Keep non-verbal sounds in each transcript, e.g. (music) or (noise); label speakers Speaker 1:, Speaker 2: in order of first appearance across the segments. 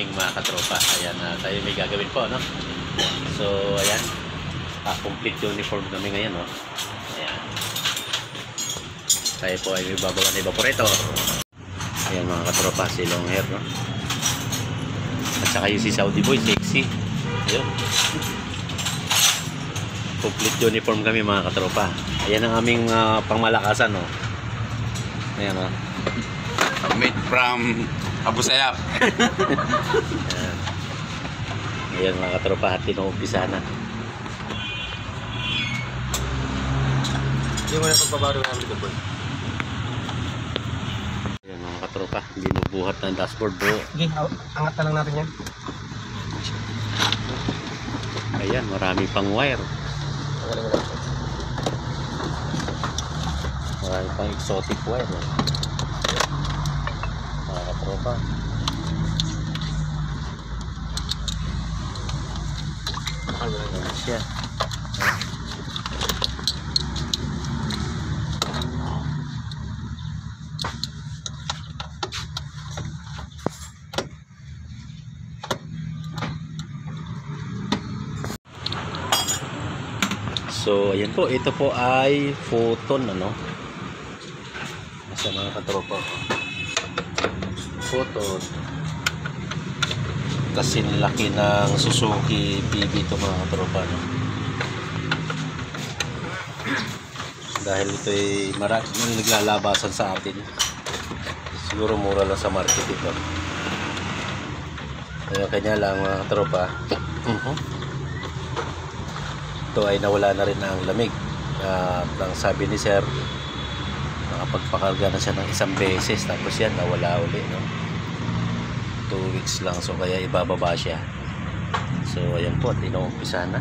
Speaker 1: morning mga katropa. Ayan, uh, tayo may gagawin po, no? So, ayan. Ah, complete uniform kami ngayon, no? Ayan. Tayo po ay may babawa na evaporator. Ayan mga katropa, si long hair, no? At saka yung si Saudi boy, sexy. Ayun. Complete uniform kami mga katropa. Ayan ang aming uh, pangmalakasan, no? Ayan, no?
Speaker 2: Made from Abu Sayyaf. (laughs)
Speaker 1: Ayan. Mga katropa, at tinuumpisa na.
Speaker 3: Hindi mo na pagbabago namin ito, boy.
Speaker 1: Ayan mga katropa, binubuhat ng dashboard bro.
Speaker 3: Sige, angat na lang natin yan.
Speaker 1: Ayan, marami pang wire. Marami pang exotic wire. Eh. Mga katropa.
Speaker 3: Bakal mo lang.
Speaker 1: Ayan siya. So, ayan po. Ito po ay photon, ano? Nasa mga katropa. Photon. Kasi laki ng Suzuki PB ito mga katropa, no? Dahil ito ay marami naglalabasan sa atin. Siguro mura lang sa market ito. Kaya kanya lang mga katropa. Mhm ito ay nawala na rin ang lamig at ang sabi ni sir nakapagpakarga na siya ng isang beses tapos yan nawala uli no 2 weeks lang. So kaya ibababa siya. So ayan po at inuumpisa na.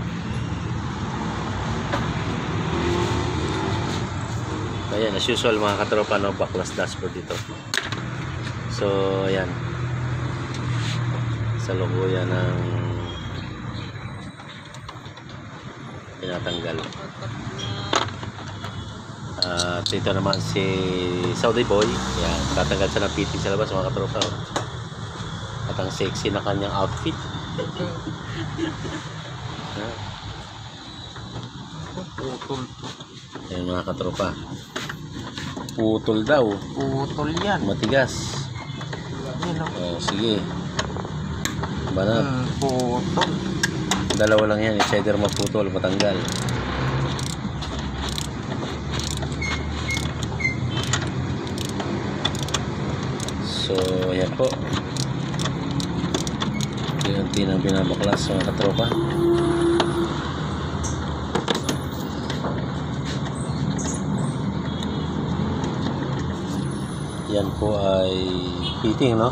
Speaker 1: Ayan as usual mga katropa no backlash dashboard dito. So ayan. Sa lukuyan ng tinatanggal at ito naman si Saudi Boy. Yan, tatanggal siya ng fitting sa labas mga katropa oh. Ang sexy na kanyang outfit.
Speaker 3: Putol.
Speaker 1: yan mga katropa putol daw
Speaker 3: Putol yan.
Speaker 1: matigas
Speaker 3: Yan o.
Speaker 1: oh, sige banat
Speaker 3: Hmm, putol.
Speaker 1: dalawa lang yan it's either maputol matanggal so ayan po unti ng binabaklas mga katropa. Yan po ay fitting no?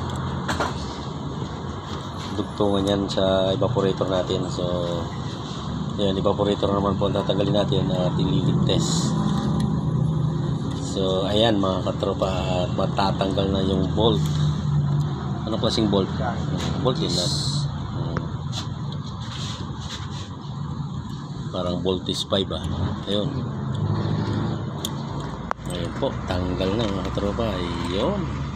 Speaker 1: Dugtungan yan sa evaporator natin. So yan evaporator naman po ang tatanggalin natin at ililigtes so ayan mga katropa at matatanggal na yung bolt. Ano klaseng bolt? bolt din nut Hmm. Parang voltage 5 ah. Ayun. Ayun po tanggal na mga katropa ayun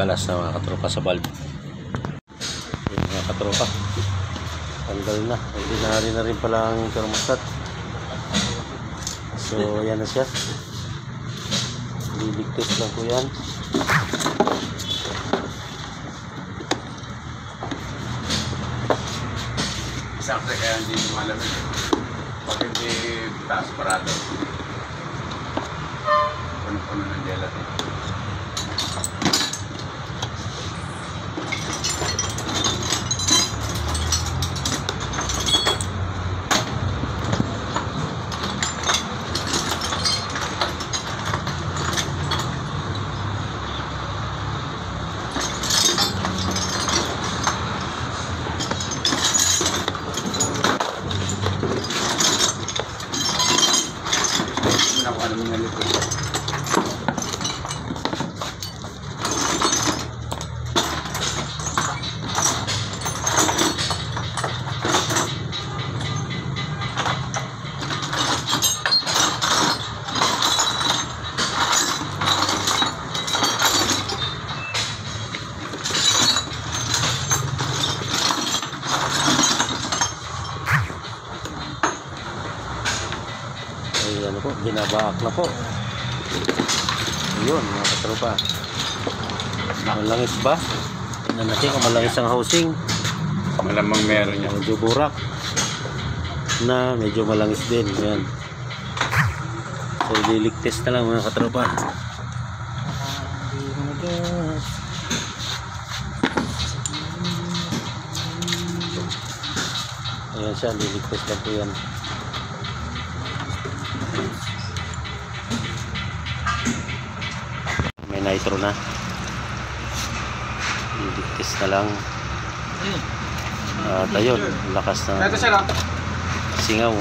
Speaker 1: kalas na mga katropa sa valve Yun, mga katropa tanggal na ordinary na rin pala ang thermostat so yan na siya liligtas lang po yan
Speaker 2: Sakto kaya hindi mo malamig. Pag hindi taas parado. Puno-puno ng gelatin.
Speaker 1: Po, binabaak na po. Ayun, mga katropa. Malangis ba? Tingnan natin kung malangis ang housing.
Speaker 2: Malamang meron yan.
Speaker 1: Medyo burak. Na, medyo malangis din. Yan. So, liligtis na lang mga katropa. Ayan siya, liligtis lang po yan. Nitro na. Liligtis na lang. At ayun, lakas na singaw.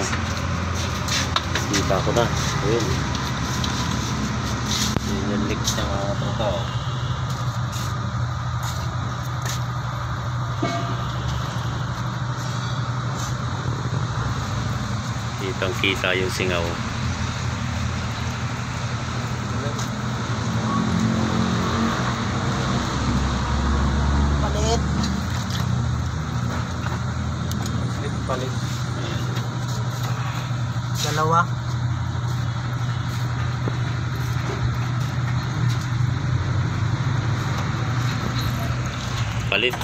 Speaker 1: Kita ko na. Ayun. Yun yung leaks ng mga tropa. oh. Kitang kita yung singaw.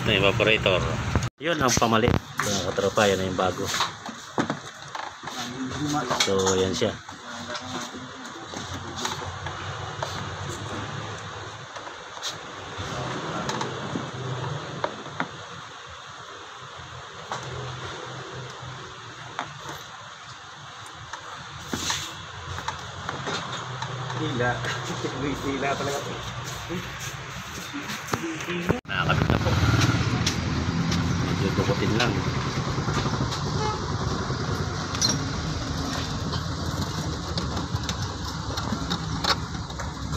Speaker 1: Na evaporator. Yun ang pamalit. Mga katropa, yan yung bago. So, yan siya.
Speaker 3: Tila. (laughs) Tila talaga.
Speaker 1: Nakakabit na po. Medyo dukutin lang.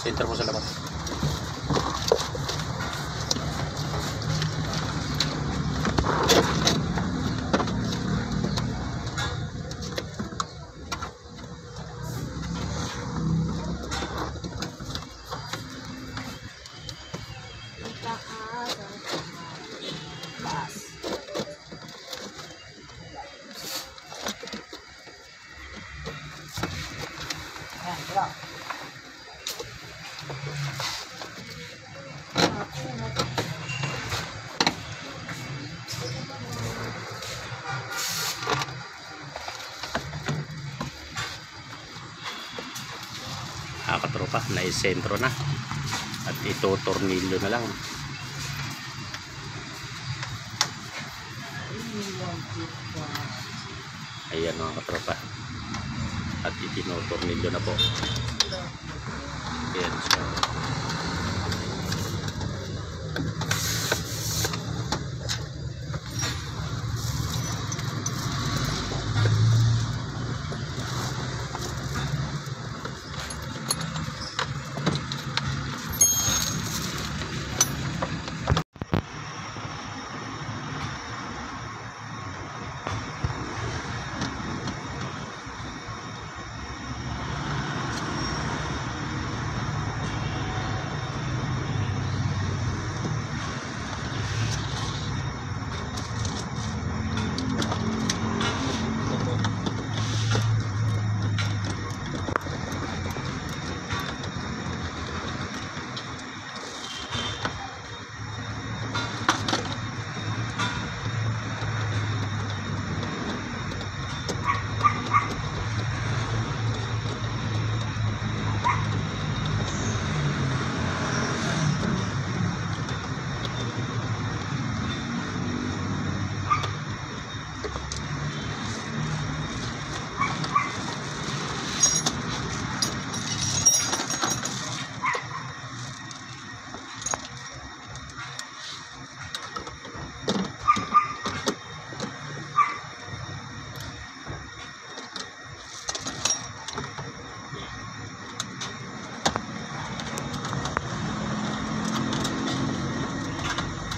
Speaker 1: Center mo sa labas. Nakakatropa, naisentro na. At ito, tornilyo na lang. Ayan mga katropa. At itinotornilyo na po. Ayan siya.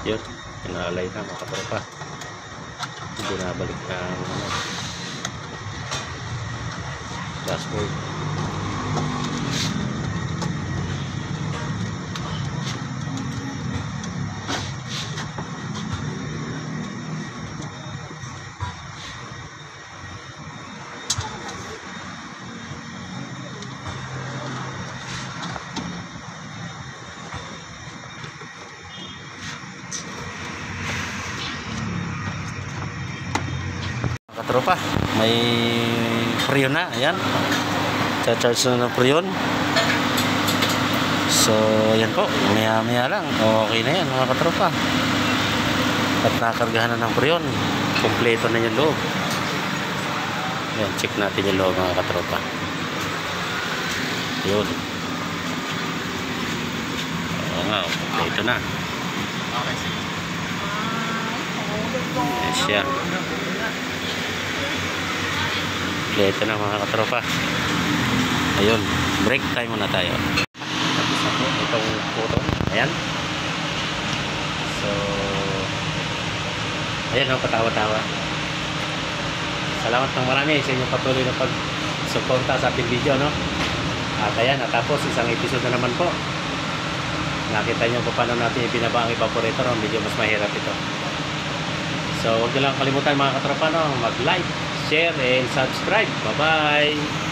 Speaker 1: Yun, inaalay na mga katropa. Binabalik na ano, dashboard. Katropa. May prion na. Ayan. Cha-charge na ng prion. So, ayan po. Maya-maya lang. Okay na yan mga katropa. At nakargahan na ng prion. Kompleto na yung loob. Ayan, check natin yung loob mga katropa. Yun. Oo nga, kompleto na.
Speaker 2: Okay, sige.
Speaker 1: Ayan siya. Kompleto na mga katropa. Ayun, break time muna tayo. Tapos na po itong photo. Ayan. So, ayan o, katawa-tawa. Salamat ng marami sa inyong patuloy na pag-suporta sa ating video, no? At ayan, natapos isang episode na naman po. Nakita nyo kung paano natin ibinaba ang evaporator, no? medyo mas mahirap ito. So, huwag nyo lang kalimutan mga katropa, no? mag-like, share, and subscribe. Bye-bye!